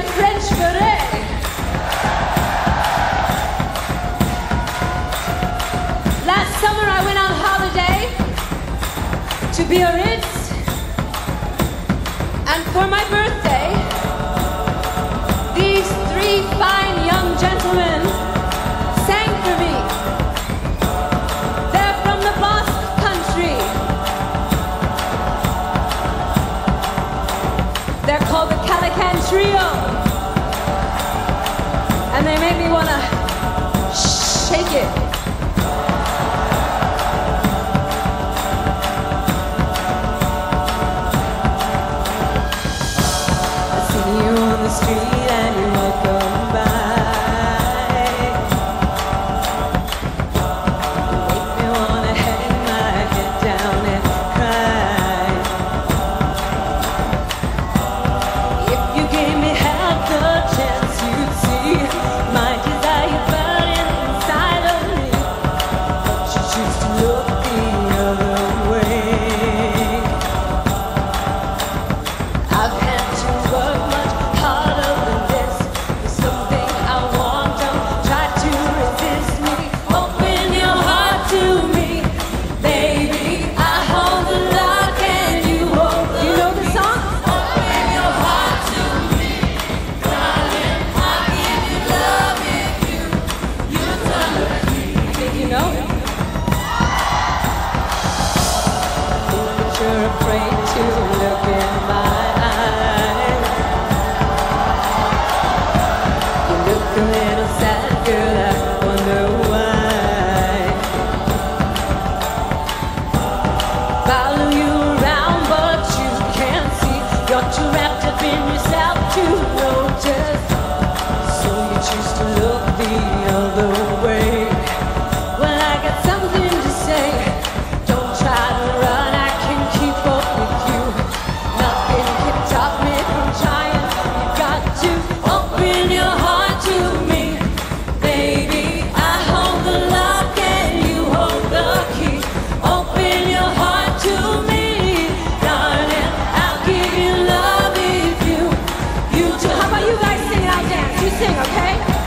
my French beret. Last summer I went on holiday to be a Biarritz and for my birthday And they make me want to shake it. to wrap How about you guys sing and I'll dance? You sing, okay?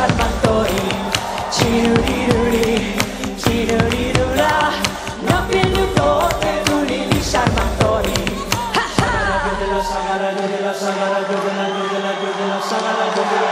salvador Chirurirurí, No